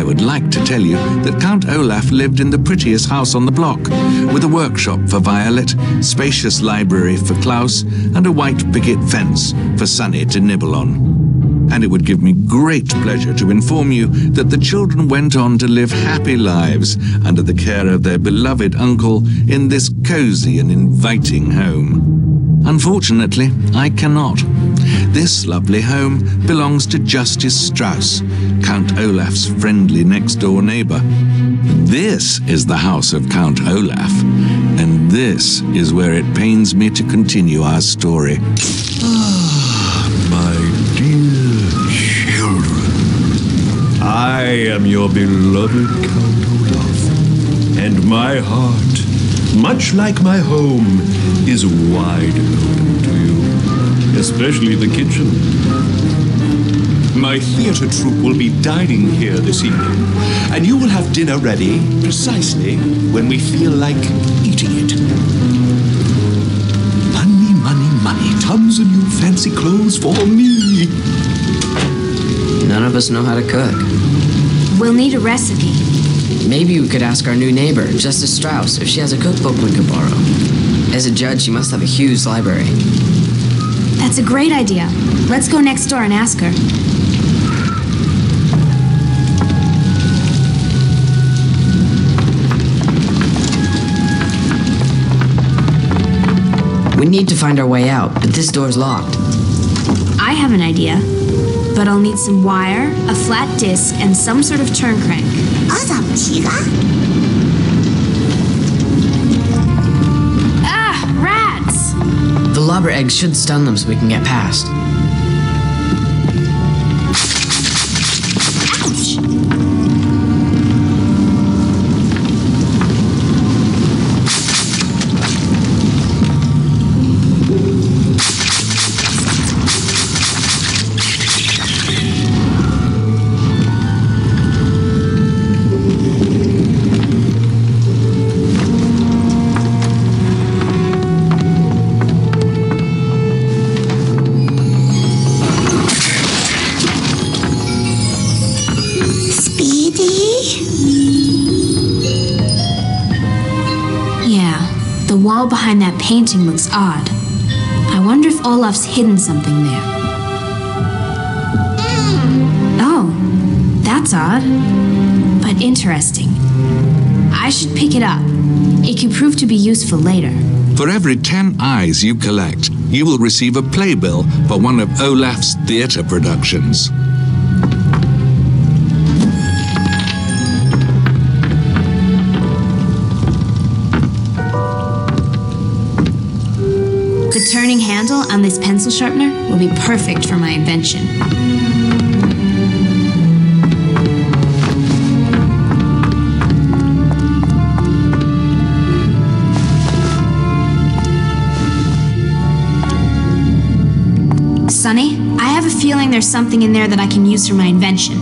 I would like to tell you that Count Olaf lived in the prettiest house on the block, with a workshop for Violet, spacious library for Klaus, and a white picket fence for Sunny to nibble on. And it would give me great pleasure to inform you that the children went on to live happy lives under the care of their beloved uncle in this cozy and inviting home. Unfortunately, I cannot. This lovely home belongs to Justice Strauss, Count Olaf's friendly next door neighbor. This is the house of Count Olaf, and this is where it pains me to continue our story. Ah, my dear children, I am your beloved Count Olaf, and my heart, much like my home, is wide open especially the kitchen. My theater troupe will be dining here this evening, and you will have dinner ready precisely when we feel like eating it. Money, money, money, tons of new fancy clothes for me. None of us know how to cook. We'll need a recipe. Maybe we could ask our new neighbor, Justice Strauss, if she has a cookbook we could borrow. As a judge, she must have a huge library. That's a great idea. Let's go next door and ask her. We need to find our way out, but this door's locked. I have an idea. But I'll need some wire, a flat disc, and some sort of turn crank. Ah, Lobber eggs should stun them so we can get past. Behind that painting looks odd. I wonder if Olaf's hidden something there. Oh, that's odd. But interesting. I should pick it up. It could prove to be useful later. For every 10 eyes you collect, you will receive a playbill for one of Olaf's theater productions. The turning handle on this pencil sharpener will be perfect for my invention. Sunny, I have a feeling there's something in there that I can use for my invention.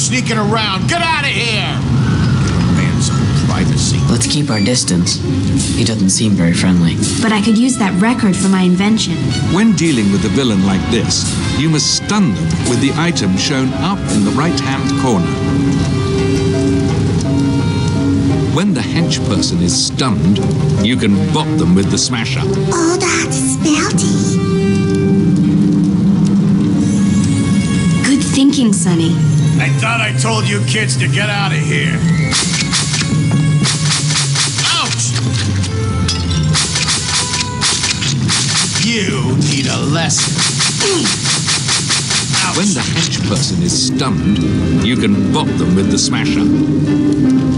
Sneaking around? Get out of here! Give a man some privacy. Let's keep our distance. He doesn't seem very friendly. But I could use that record for my invention. When dealing with a villain like this, you must stun them with the item shown up in the right-hand corner. When the hench person is stunned, you can bop them with the smasher. Oh, that's spelty. Good thinking, Sunny. I thought I told you kids to get out of here. Ouch! You need a lesson. Ouch! When the hench person is stunned, you can bop them with the smasher.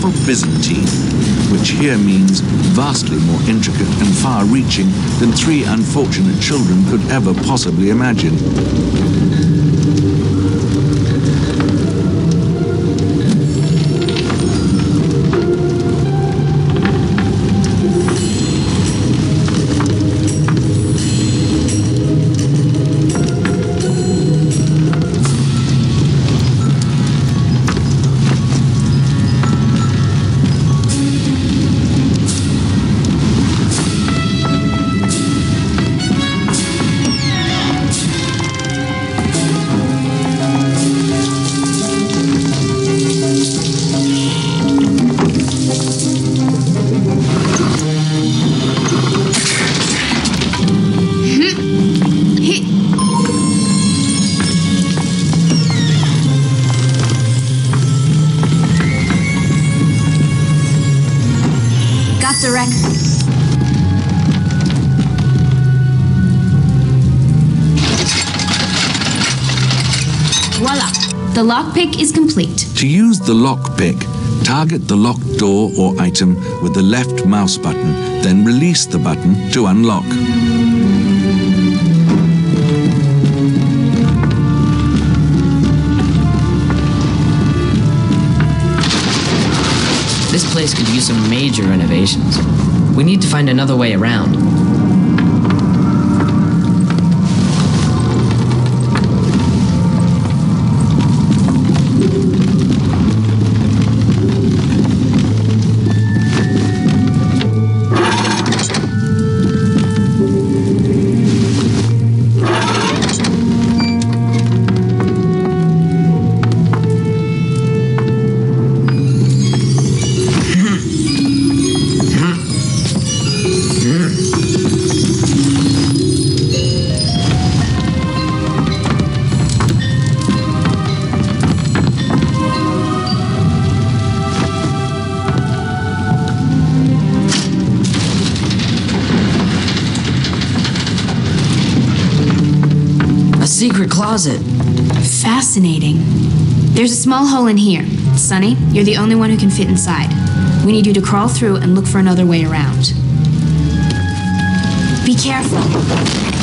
For Byzantine, which here means vastly more intricate and far reaching than three unfortunate children could ever possibly imagine. Lockpick is complete. To use the lockpick, target the locked door or item with the left mouse button, then release the button to unlock. This place could use some major renovations. We need to find another way around. Closet. Fascinating. There's a small hole in here. Sunny, you're the only one who can fit inside. We need you to crawl through and look for another way around. Be careful.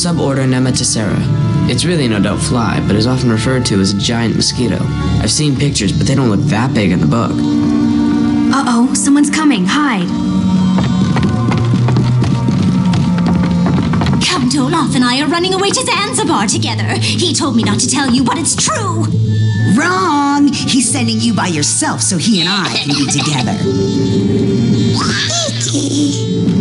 Suborder Nematocera. It's really no doubt fly, but is often referred to as a giant mosquito. I've seen pictures, but they don't look that big in the book. Uh oh, someone's coming. Hide. Count Olaf and I are running away to Zanzibar together. He told me not to tell you, but it's true. Wrong! He's sending you by yourself so he and I can be together.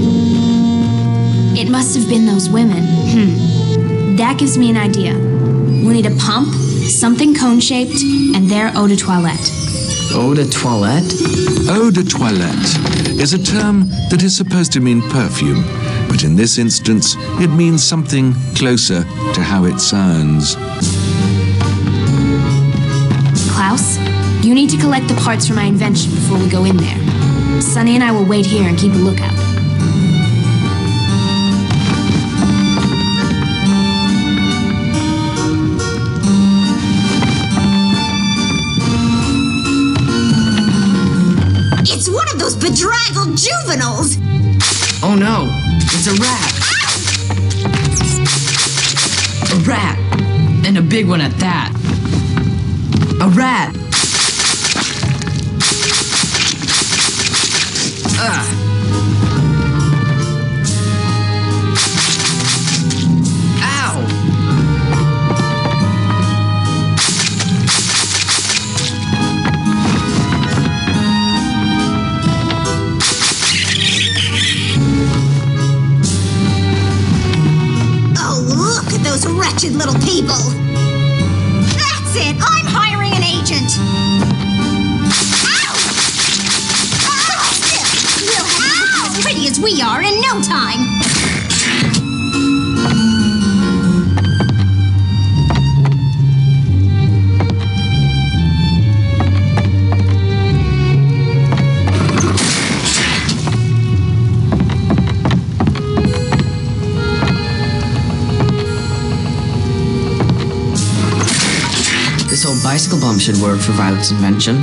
It must have been those women. Hmm. That gives me an idea. We'll need a pump, something cone shaped, and their eau de toilette. Eau de toilette? Eau de toilette is a term that is supposed to mean perfume, but in this instance, it means something closer to how it sounds. Klaus, you need to collect the parts for my invention before we go in there. Sunny and I will wait here and keep a lookout. Juveniles. Oh no, it's a rat! A rat! And a big one at that. A rat! Ugh. Wretched little people. That's it. I'm hiring an agent. Ow! Ow! We'll have as pretty as we are in no time. Should work for Violet's invention.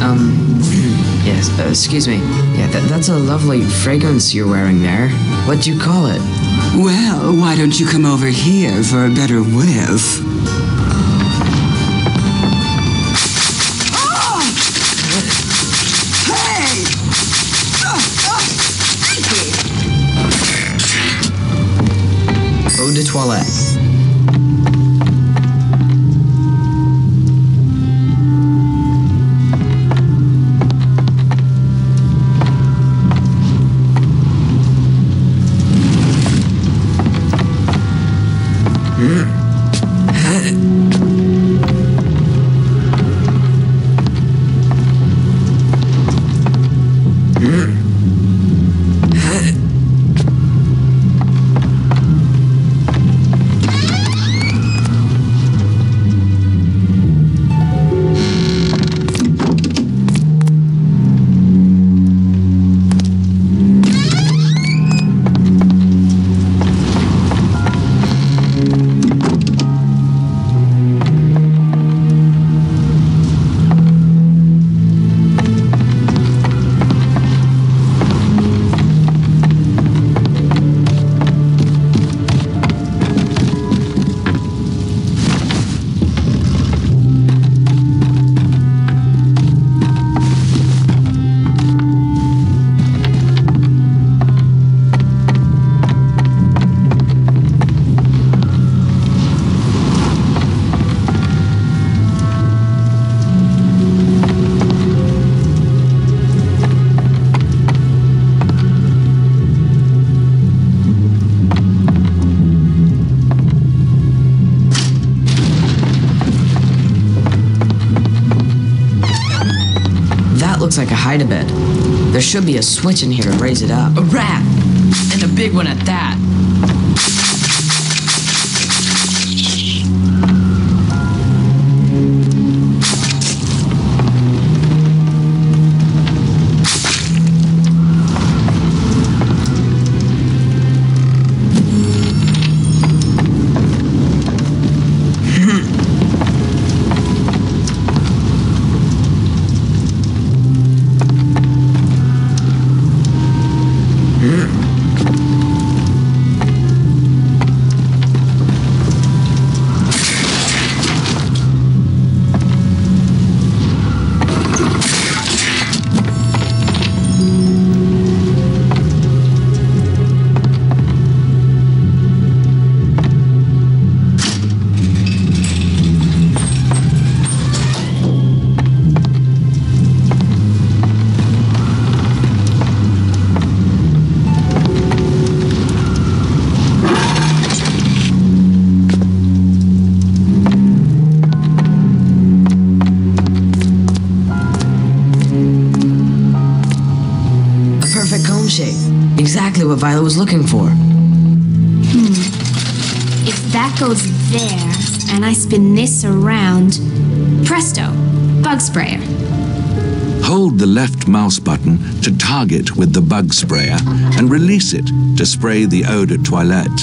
Um, yes, uh, excuse me. Yeah, that, that's a lovely fragrance you're wearing there. What do you call it? Well, why don't you come over here for a better whiff? Like a hide-a-bed. There should be a switch in here to raise it up. A rat! And a big one at that. Exactly what Violet was looking for. Hmm. If that goes there, and I spin this around, presto, bug sprayer. Hold the left mouse button to target with the bug sprayer and release it to spray the eau de toilette.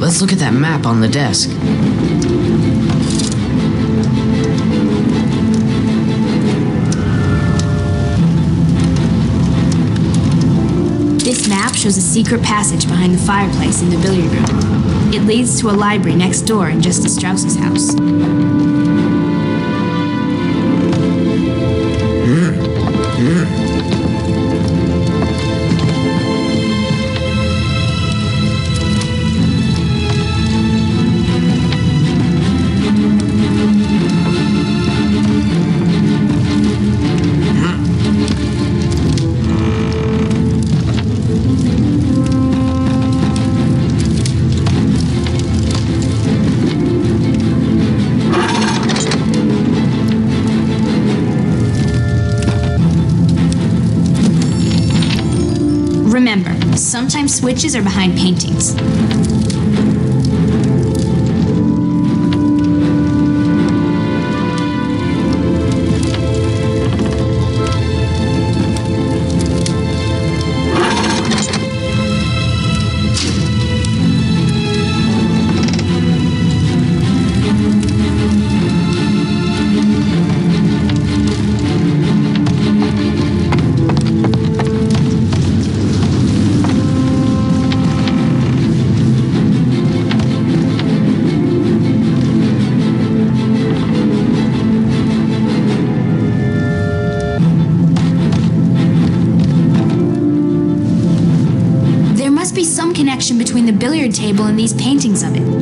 Let's look at that map on the desk. This map shows a secret passage behind the fireplace in the billiard room. It leads to a library next door in Justice Strauss's house. Switches are behind paintings. Table and these paintings of it.